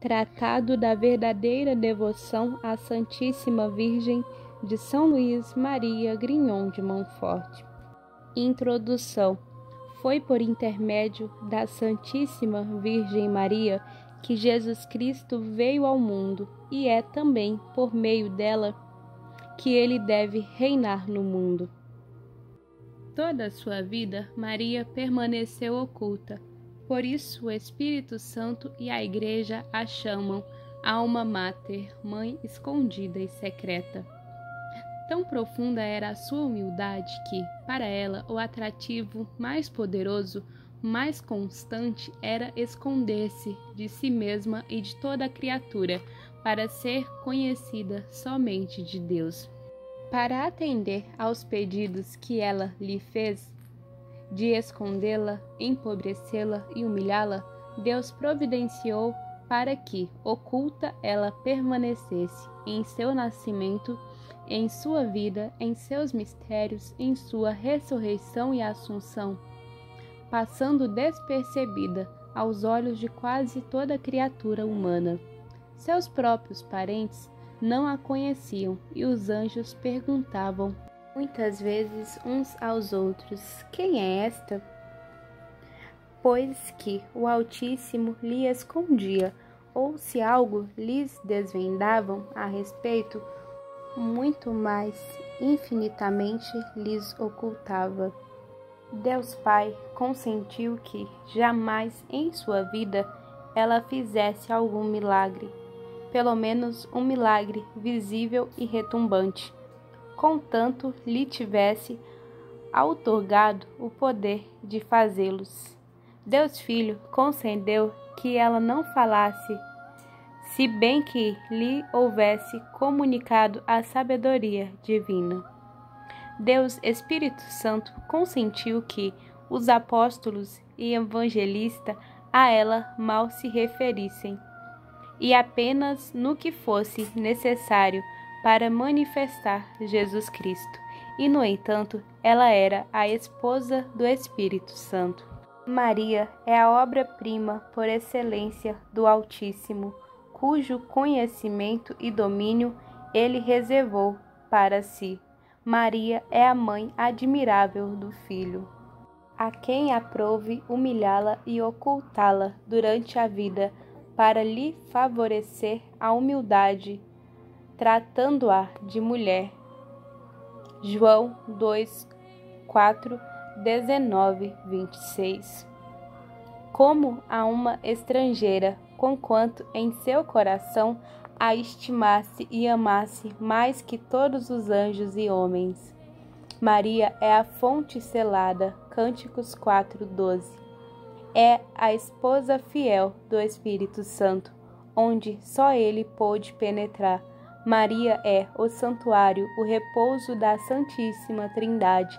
Tratado da verdadeira devoção à Santíssima Virgem de São Luís Maria Grignon de Montfort. Introdução. Foi por intermédio da Santíssima Virgem Maria que Jesus Cristo veio ao mundo e é também por meio dela que ele deve reinar no mundo. Toda a sua vida, Maria permaneceu oculta por isso, o Espírito Santo e a Igreja a chamam Alma Mater, Mãe escondida e secreta. Tão profunda era a sua humildade que, para ela, o atrativo mais poderoso, mais constante era esconder-se de si mesma e de toda a criatura, para ser conhecida somente de Deus. Para atender aos pedidos que ela lhe fez, de escondê-la, empobrecê-la e humilhá-la, Deus providenciou para que, oculta, ela permanecesse em seu nascimento, em sua vida, em seus mistérios, em sua ressurreição e assunção, passando despercebida aos olhos de quase toda criatura humana. Seus próprios parentes não a conheciam e os anjos perguntavam muitas vezes uns aos outros: Quem é esta? Pois que o Altíssimo lhe escondia, ou se algo lhes desvendavam a respeito, muito mais infinitamente lhes ocultava. Deus Pai consentiu que jamais em sua vida ela fizesse algum milagre, pelo menos um milagre visível e retumbante contanto lhe tivesse outorgado o poder de fazê-los. Deus Filho concedeu que ela não falasse, se bem que lhe houvesse comunicado a sabedoria divina. Deus Espírito Santo consentiu que os apóstolos e evangelistas a ela mal se referissem, e apenas no que fosse necessário para manifestar Jesus Cristo, e no entanto, ela era a esposa do Espírito Santo. Maria é a obra-prima por excelência do Altíssimo, cujo conhecimento e domínio ele reservou para si. Maria é a mãe admirável do Filho, a quem aprove humilhá-la e ocultá-la durante a vida, para lhe favorecer a humildade tratando-a de mulher. João 2, 4, 19, 26. Como a uma estrangeira, conquanto em seu coração a estimasse e amasse mais que todos os anjos e homens. Maria é a fonte selada, Cânticos 4, 12. É a esposa fiel do Espírito Santo, onde só ele pôde penetrar Maria é o santuário, o repouso da Santíssima Trindade,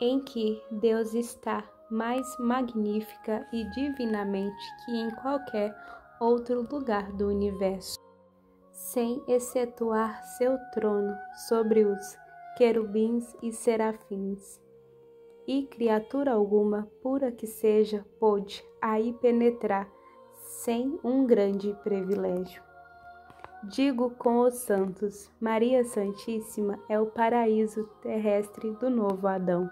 em que Deus está mais magnífica e divinamente que em qualquer outro lugar do universo, sem excetuar seu trono sobre os querubins e serafins. E criatura alguma, pura que seja, pôde aí penetrar sem um grande privilégio. Digo com os santos: Maria Santíssima é o paraíso terrestre do novo Adão,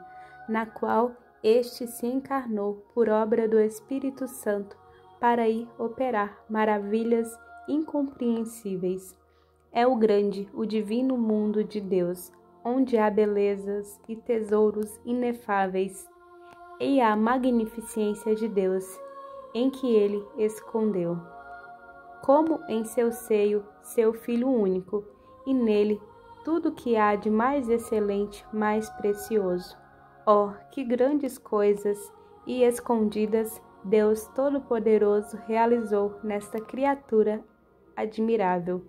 na qual este se encarnou por obra do Espírito Santo para ir operar maravilhas incompreensíveis. É o grande, o divino mundo de Deus, onde há belezas e tesouros inefáveis, e a magnificência de Deus, em que ele escondeu como em seu seio seu Filho único, e nele tudo que há de mais excelente, mais precioso. Oh, que grandes coisas e escondidas Deus Todo-Poderoso realizou nesta criatura admirável.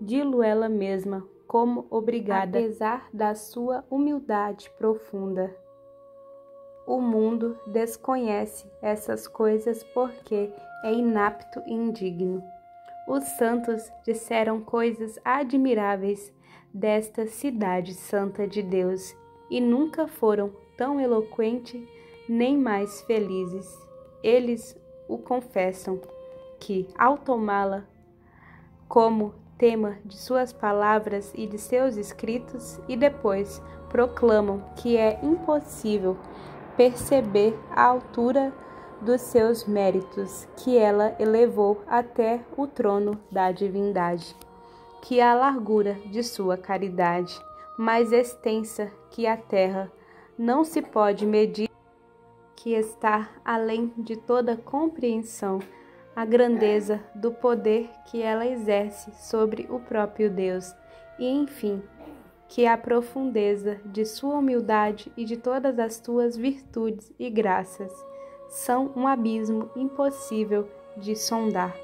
Dilo ela mesma, como obrigada, apesar da sua humildade profunda. O mundo desconhece essas coisas porque é inapto e indigno. Os santos disseram coisas admiráveis desta cidade santa de Deus e nunca foram tão eloquentes nem mais felizes. Eles o confessam que, ao tomá-la como tema de suas palavras e de seus escritos, e depois proclamam que é impossível perceber a altura dos seus méritos, que ela elevou até o trono da divindade, que a largura de sua caridade, mais extensa que a terra, não se pode medir, que está além de toda compreensão a grandeza do poder que ela exerce sobre o próprio Deus, e enfim, que a profundeza de sua humildade e de todas as tuas virtudes e graças são um abismo impossível de sondar.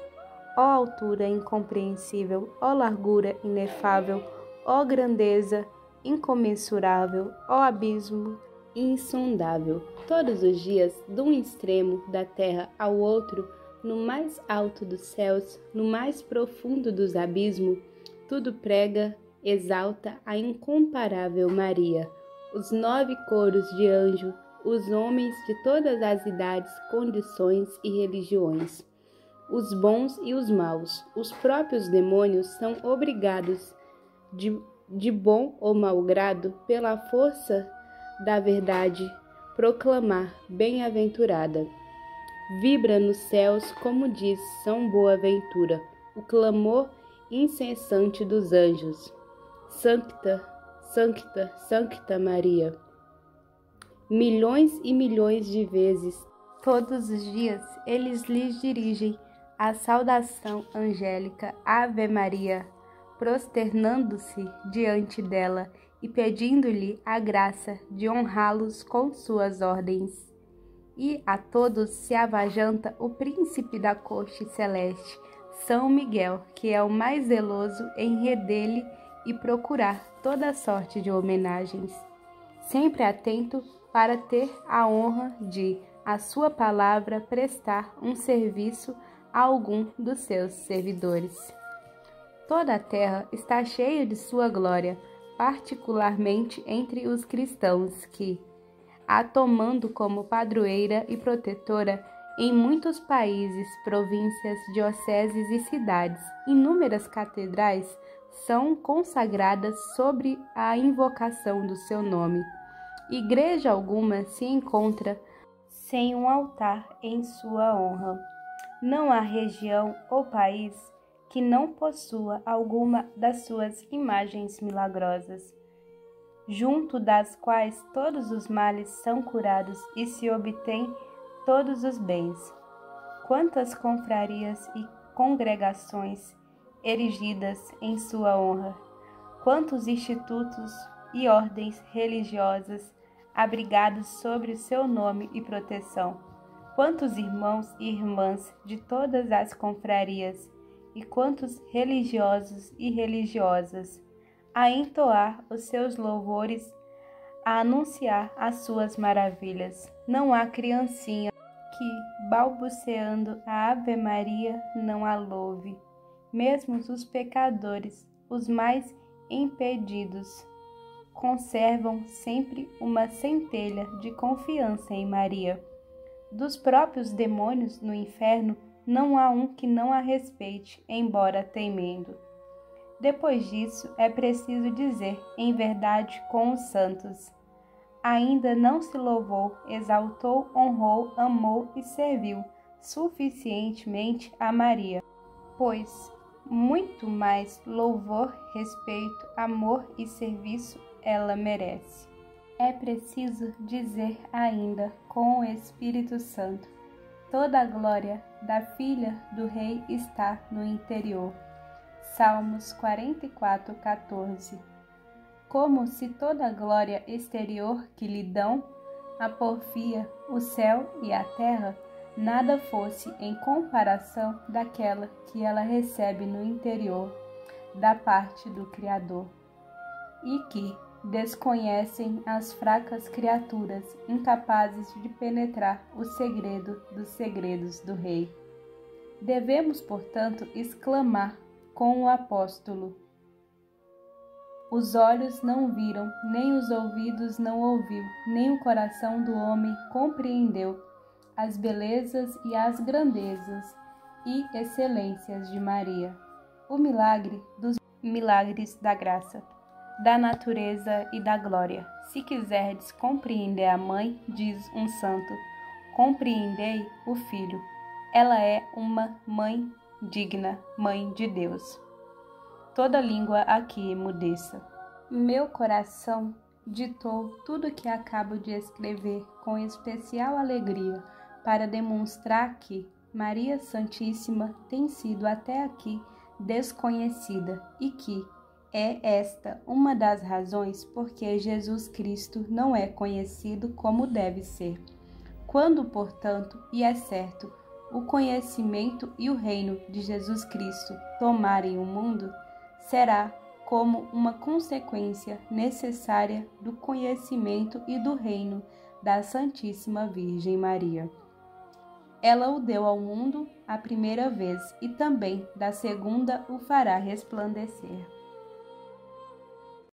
Ó altura incompreensível, ó largura inefável, ó grandeza incomensurável, ó abismo insondável. Todos os dias, de um extremo da terra ao outro, no mais alto dos céus, no mais profundo dos abismos, tudo prega, exalta a incomparável Maria. Os nove coros de anjo os homens de todas as idades, condições e religiões, os bons e os maus, os próprios demônios são obrigados, de, de bom ou mau grado, pela força da verdade, proclamar bem-aventurada. Vibra nos céus, como diz São Boaventura, o clamor incessante dos anjos. Sancta, Sancta, Sancta Maria milhões e milhões de vezes. Todos os dias eles lhes dirigem a saudação angélica Ave Maria, prosternando-se diante dela e pedindo-lhe a graça de honrá-los com suas ordens. E a todos se avajanta o príncipe da corte celeste, São Miguel, que é o mais zeloso em redele e procurar toda sorte de homenagens, sempre atento para ter a honra de, a sua palavra, prestar um serviço a algum dos seus servidores. Toda a terra está cheia de sua glória, particularmente entre os cristãos que, a tomando como padroeira e protetora em muitos países, províncias, dioceses e cidades, inúmeras catedrais são consagradas sobre a invocação do seu nome igreja alguma se encontra sem um altar em sua honra. Não há região ou país que não possua alguma das suas imagens milagrosas, junto das quais todos os males são curados e se obtém todos os bens. Quantas confrarias e congregações erigidas em sua honra, quantos institutos e ordens religiosas abrigados sobre o seu nome e proteção. Quantos irmãos e irmãs de todas as confrarias e quantos religiosos e religiosas a entoar os seus louvores, a anunciar as suas maravilhas. Não há criancinha que, balbuciando a Ave Maria, não a louve. Mesmo os pecadores, os mais impedidos, conservam sempre uma centelha de confiança em Maria. Dos próprios demônios no inferno, não há um que não a respeite, embora temendo. Depois disso, é preciso dizer, em verdade, com os santos: ainda não se louvou, exaltou, honrou, amou e serviu suficientemente a Maria, pois muito mais louvor, respeito, amor e serviço ela merece. É preciso dizer ainda com o Espírito Santo: toda a glória da filha do rei está no interior. Salmos 44, 14. Como se toda a glória exterior que lhe dão, a porfia, o céu e a terra, nada fosse em comparação daquela que ela recebe no interior, da parte do Criador, e que, desconhecem as fracas criaturas incapazes de penetrar o segredo dos segredos do Rei. Devemos, portanto, exclamar com o apóstolo: Os olhos não viram, nem os ouvidos não ouviu, nem o coração do homem compreendeu as belezas e as grandezas e excelências de Maria. O milagre dos milagres da graça, da natureza e da glória. Se quiserdes compreender a mãe, diz um santo, compreendei o filho. Ela é uma mãe digna, mãe de Deus. Toda língua aqui emudeça. Meu coração ditou tudo o que acabo de escrever com especial alegria para demonstrar que Maria Santíssima tem sido até aqui desconhecida e que é esta uma das razões porque Jesus Cristo não é conhecido como deve ser. Quando, portanto, e é certo, o conhecimento e o reino de Jesus Cristo tomarem o mundo, será como uma consequência necessária do conhecimento e do reino da Santíssima Virgem Maria. Ela o deu ao mundo a primeira vez e também da segunda o fará resplandecer.